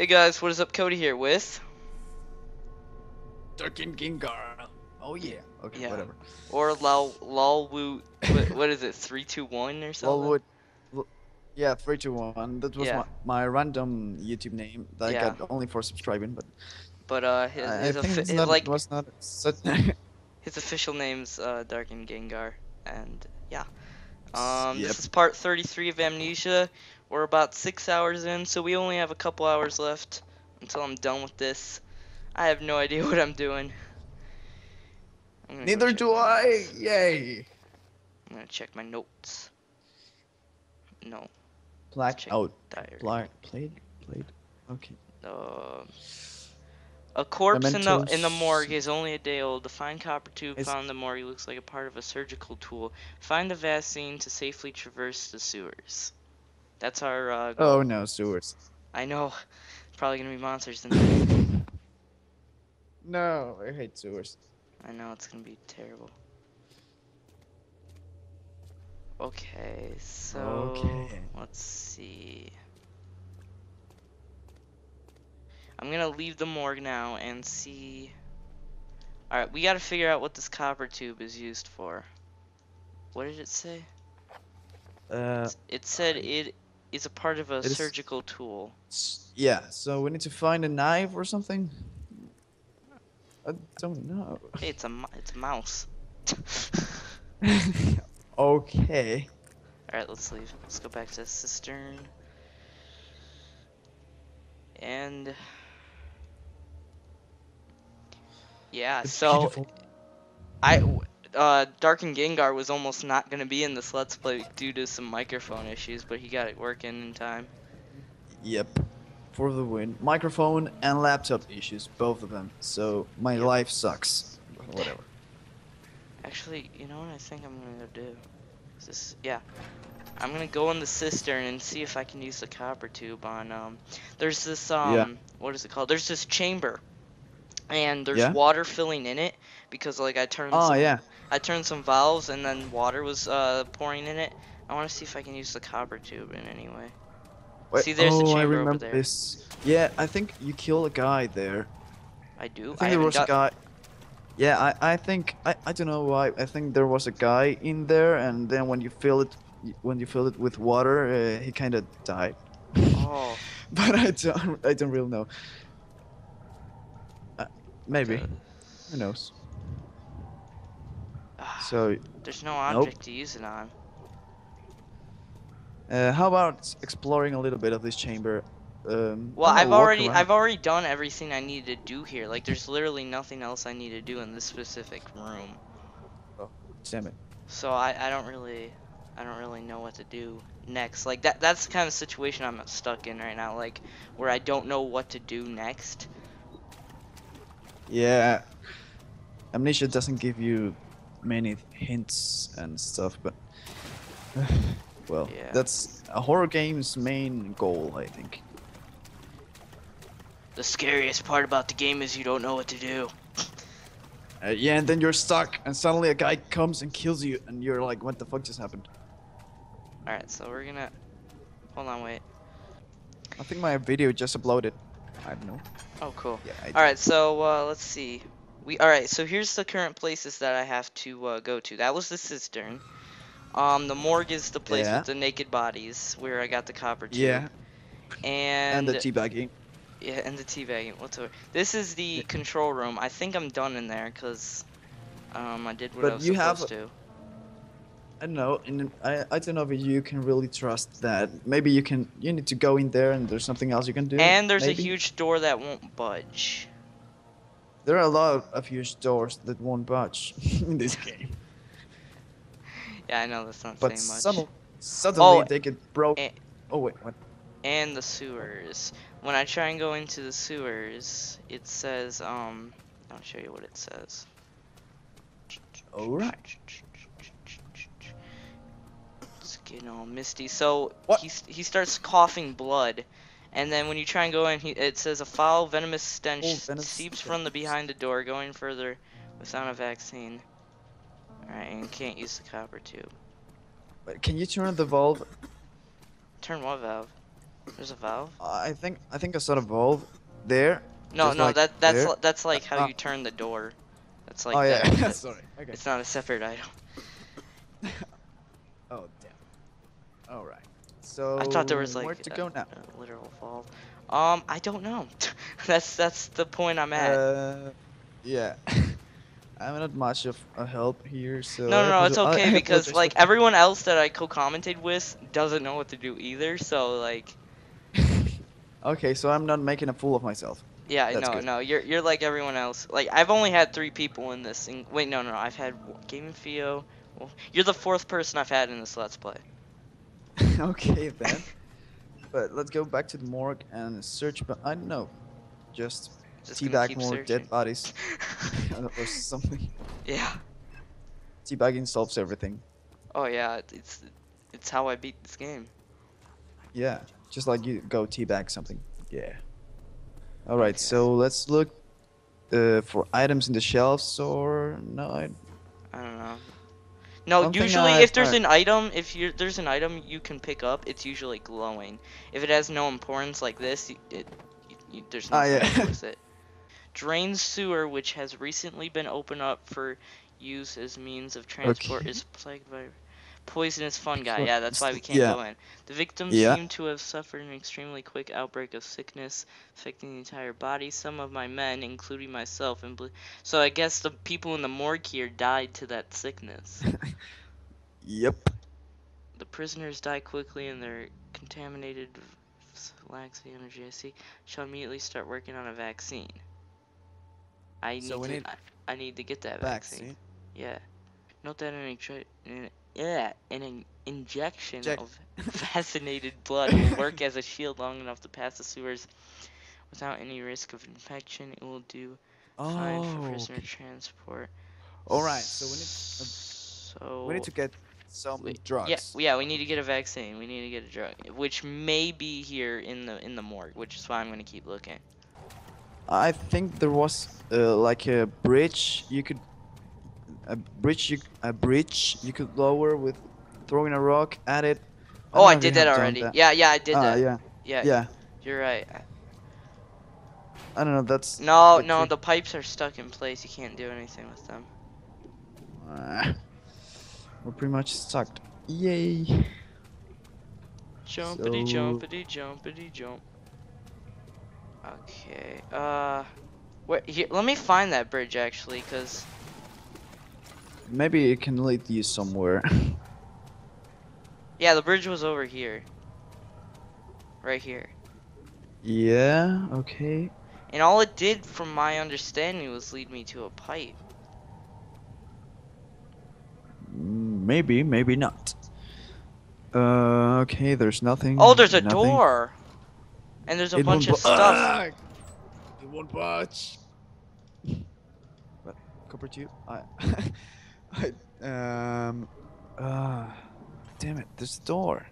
Hey guys, what is up? Kody here with, Darkened Gengar. Oh yeah. Okay, Yeah. whatever. or Lal lolwoot. what, what is it? Three two one or something? Well, what? Yeah, three two one. That was Yeah. my, my random YouTube name that Yeah. I got only for subscribing, but But uh, his, I, I his, think it's his, not, like was not such. his official name's uh, Darkened Gengar, and yeah. Um, yep. this is part 33 of Amnesia. We're about six hours in, so we only have a couple hours left until I'm done with this. I have no idea what I'm doing. I'm Neither do I. Yay. I'm gonna check my notes. No, Black check out. diary. Black played. Played. Okay. Uh, a corpse in the in the morgue is only a day old. The fine copper tube It's- found in the morgue looks like a part of a surgical tool. Find the vaccine to safely traverse the sewers. That's our. Uh. Oh no, sewers. I know. Probably gonna be monsters in there. No, I hate sewers. I know it's gonna be terrible. Okay, so Okay. let's see. I'm gonna leave the morgue now and see. Alright, we gotta figure out what this copper tube is used for. What did it say? Uh, It said it is a part of a It is- surgical tool. yeah. So we need to find a knife or something. I don't know. Hey, it's a it's a mouse. okay. Alright, let's leave. Let's go back to the cistern. And yeah, It's so beautiful. I uh Darkened Gengar was almost not gonna be in this Let's Play due to some microphone issues, but he got it working in time. Yep. For the win. Microphone and laptop issues, both of them. So my Yep. life sucks. Whatever. Actually, you know what I think I'm gonna do? Is this yeah. I'm gonna go in the cistern and see if I can use the copper tube on um there's this um Yeah. what is it called? There's this chamber and there's Yeah? water filling in it because like I turned Oh some, yeah. I turned some valves and then water was uh pouring in it. I wanna see if I can use the copper tube in any way. Wait, See, there's the oh, I chamber over remember there. this. Yeah, I think you killed a guy there. I do. I I, think there was got a guy. Yeah, I, I think I, I don't know why. I think there was a guy in there, and then when you fill it, when you fill it with water, uh, he kind of died. Oh, But I don't, I don't really know. Uh, maybe, the- who knows? So, there's no object to use it on. uh, how about exploring a little bit of this chamber? Um, Well, I've don't know, walk already around. I've already done everything I need to do here. Like there's literally nothing else I need to do in this specific room. Damn it. So I, I don't really I don't really know what to do next. Like that that's the kind of situation I'm stuck in right now, like where I don't know what to do next. Yeah. Amnesia doesn't give you many hints and stuff, but well, Yeah. that's a horror game's main goal, I think. The scariest part about the game is you don't know what to do. Uh, yeah, and then you're stuck, and suddenly a guy comes and kills you, and you're like, "What the fuck just happened?" Alright, so we're gonna hold on, wait. I think my video just uploaded. I don't know. Oh cool. Yeah. Alright, so uh, let's see. We alright, so here's the current places that I have to uh, go to. That was the cistern. Um, the morgue is the place Yeah. with the naked bodies where I got the copper tube. Yeah, And, and the teabagging. yeah, and the teabagging. Whatsoever. This is the Yeah. control room. I think I'm done in there because um, I did what I But was you have- to. I don't know, and I I don't know if you can really trust that. Maybe you can. You need to go in there, and there's something else you can do. And there's maybe? a huge door that won't budge. There are a lot of huge doors that won't budge in this game. Yeah, I know that's not But saying much. suddenly, suddenly Oh, they get broke. eh. oh wait, what? and the sewers. When I try and go into the sewers, it says, um, I'll show you what it says. Alright. It's getting all misty. So What? he he starts coughing blood, and then when you try and go in, he, it says a foul venomous stench Oh, venomous seeps from the behind the door, going further without a vaccine. Alright, and can't use the copper tube. Wait, Can you turn the valve? Turn what valve? There's a valve. I think I think I saw the valve there. No, Just no, like that that's li- that's like how Ah. you turn the door. That's like oh that. yeah. that- Sorry. Okay. It's not a separate item. Oh damn. All right. So I thought there was like where to a, go now? literal valve. Um, I don't know. that's that's the point I'm at. Uh, yeah. I'm not much of a help here, so. no, no, no, it's okay because like everyone else that I co-commented with doesn't know what to do either. So like, okay, so I'm not making a fool of myself. yeah, I That's know, good. no, you're you're like everyone else. Like I've only had three people in this. In, wait, no, no, I've had Game Theo. Well, you're the fourth person I've had in this Let's Play. okay then. But let's go back to the morgue and search. But I don't know, just Just teabag more searching. dead bodies or something. yeah. Teabagging solves everything. Oh yeah, it's it's how I beat this game. Yeah, just like you go teabag something. Yeah. All right, Okay. so let's look uh, for items in the shelves or no? I, I don't know. No, usually if there's an item, if you there's an item you can pick up, it's usually glowing. If it has no importance like this, it you, there's no nothing yeah. with it. Drain sewer, which has recently been opened up for use as means of transport, Okay. is plagued by poisonous fungi. Yeah, that's why we can't yeah. go in. The victims Yeah. seem to have suffered an extremely quick outbreak of sickness, affecting the entire body. Some of my men, including myself, and so I guess the people in the morgue here died to that sickness. yep. The prisoners die quickly and their contaminated lacks the energy I see. Shall immediately start working on a vaccine. I need So to. need I, I need to get that vaccine. Vaccine. Yeah. Note that in, yeah, an in- injection Inject- of vaccinated blood will work as a shield long enough to pass the sewers without any risk of infection. It will do fine for Oh. prisoner okay. transport. All right, so we need So we need to get some we- drugs. Yeah, yeah, we need to get a vaccine. We need to get a drug, which may be here in the in the morgue, which is why I'm gonna keep looking. I think there was uh, like a bridge you could a bridge you a bridge you could lower with throwing a rock at it. oh, I know if did that already. that. Yeah, yeah, I did Ah, that. yeah, Yeah, yeah. you're right. I don't know. That's No, the no, the pipes are stuck in place. You can't do anything with them. Ah, we're pretty much stuck. Yay! Jumpity So- jumpity jumpity jump. Okay. Uh, where here? Let me find that bridge actually, cause Maybe it can lead you somewhere. yeah, the bridge was over here. Right here. yeah. Okay. And all it did, from my understanding, was lead me to a pipe. Mm, Maybe. Maybe not. Uh. Okay. There's nothing. Oh, there's a nothing. door. And there's a It bunch won't of bu- stuff. It won't budge. What? Copper tube? I. I. Um. Ah. damn it! There's a door.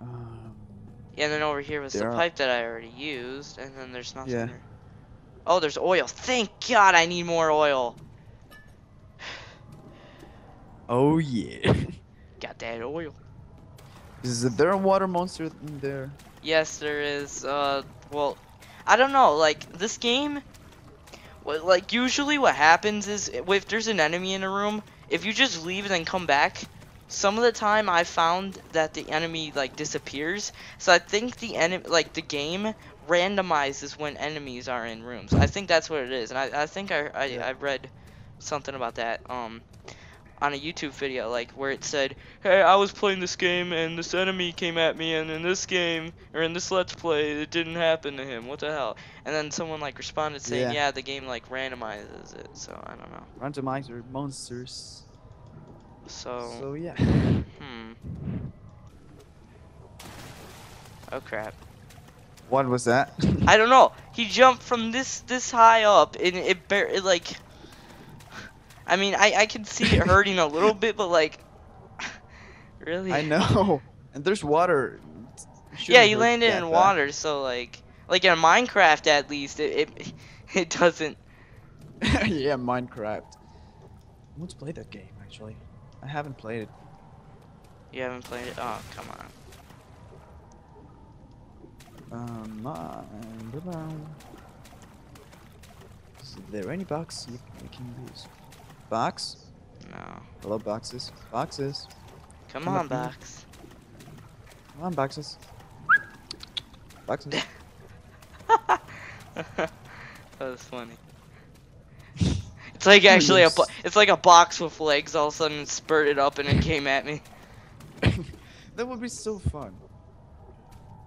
Um. Yeah, and then over here was the are- pipe that I already used, and then there's nothing. Yeah. there. Oh, there's oil. Thank God I need more oil. Oh yeah. Got that oil. Is there a water monster in there? Yes, there is. Uh, well, I don't know. Like this game, like usually what happens is if there's an enemy in a room, if you just leave and then come back, some of the time I found that the enemy like disappears. So I think the enemy, like the game, randomizes when enemies are in rooms. I think that's what it is, and I, I think I, I. I read something about that. Um. On a YouTube video, like where it said, "Hey, I was playing this game and this enemy came at me, and in this game or in this Let's Play, it didn't happen to him. What the hell?" And then someone like responded saying, Yeah. "Yeah, the game like randomizes it." So I don't know. Randomizer monsters. So, So yeah. hmm. Oh crap. What was that? I don't know. He jumped from this this high up, and it, bar- it like. I mean, I I can see it hurting a little bit, but like. Really? I know. And there's water. Yeah, shouldn't landed in bad. water, so like, like in Minecraft at least, it it, it doesn't. yeah, Minecraft. To play that game actually. I haven't played it. You haven't played it? Oh, come on. Um, around. Is there any box you, you can use? Box? No. Hello, boxes. Boxes. Come, Come on, up box. Come on, boxes. Boxes. that was funny. It's like actually a it's like a box with legs all of a sudden spurted up and it came at me. that would be so fun.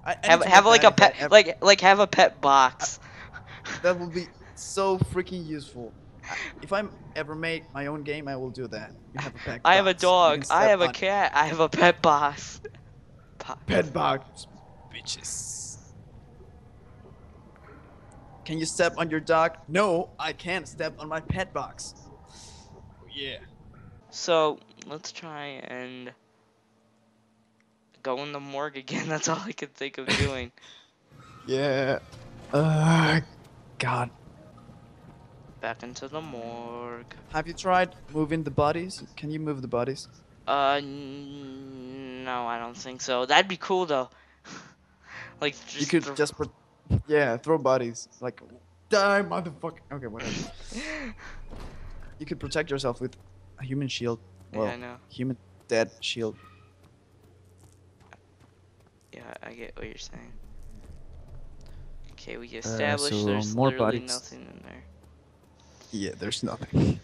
I, I Have have like a pet ever- like like have a pet box. That would be so freaking useful. I- If I'm ever make my own game, I will do that. You have a pet I have a dog. I have a on- cat. I have a pet box. Po- Pet box, bitches. Can you step on your dog? No, I can't step on my pet box. Yeah. So let's try and go in the morgue again. That's all I could think of doing. Yeah. Uh, God. Back into the morgue. Have you tried moving the bodies? Can you move the bodies? Uh, n- no, I don't think so. That'd be cool though. like just you could throw- just put, yeah, throw bodies like, die, motherfucker. Okay, whatever. you could protect yourself with a human shield. Well, yeah, I know. human dead shield. Yeah, I get what you're saying. Okay, we established so there's more literally bodies. nothing in there. Yeah, there's nothing.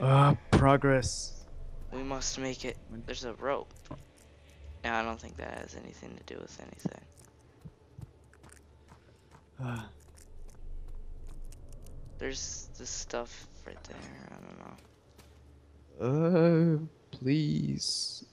Uh, progress. We must make it. There's a rope. No, I don't think that has anything to do with anything. Uh, There's this stuff right there. I don't know. uh, please.